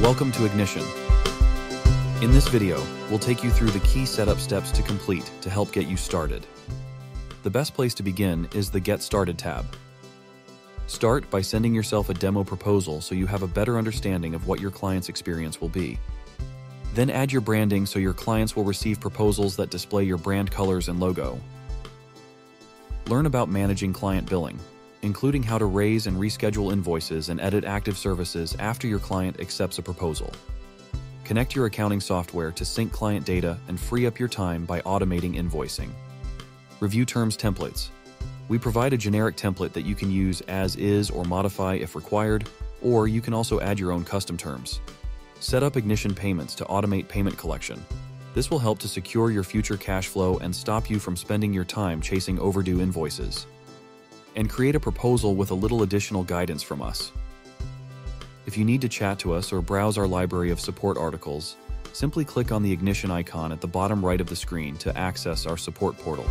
Welcome to Ignition. In this video, we'll take you through the key setup steps to complete to help get you started. The best place to begin is the Get Started tab. Start by sending yourself a demo proposal so you have a better understanding of what your client's experience will be. Then add your branding so your clients will receive proposals that display your brand colors and logo. Learn about managing client billing including how to raise and reschedule invoices and edit active services after your client accepts a proposal. Connect your accounting software to sync client data and free up your time by automating invoicing. Review terms templates. We provide a generic template that you can use as is or modify if required, or you can also add your own custom terms. Set up Ignition payments to automate payment collection. This will help to secure your future cash flow and stop you from spending your time chasing overdue invoices and create a proposal with a little additional guidance from us. If you need to chat to us or browse our library of support articles, simply click on the Ignition icon at the bottom right of the screen to access our support portal.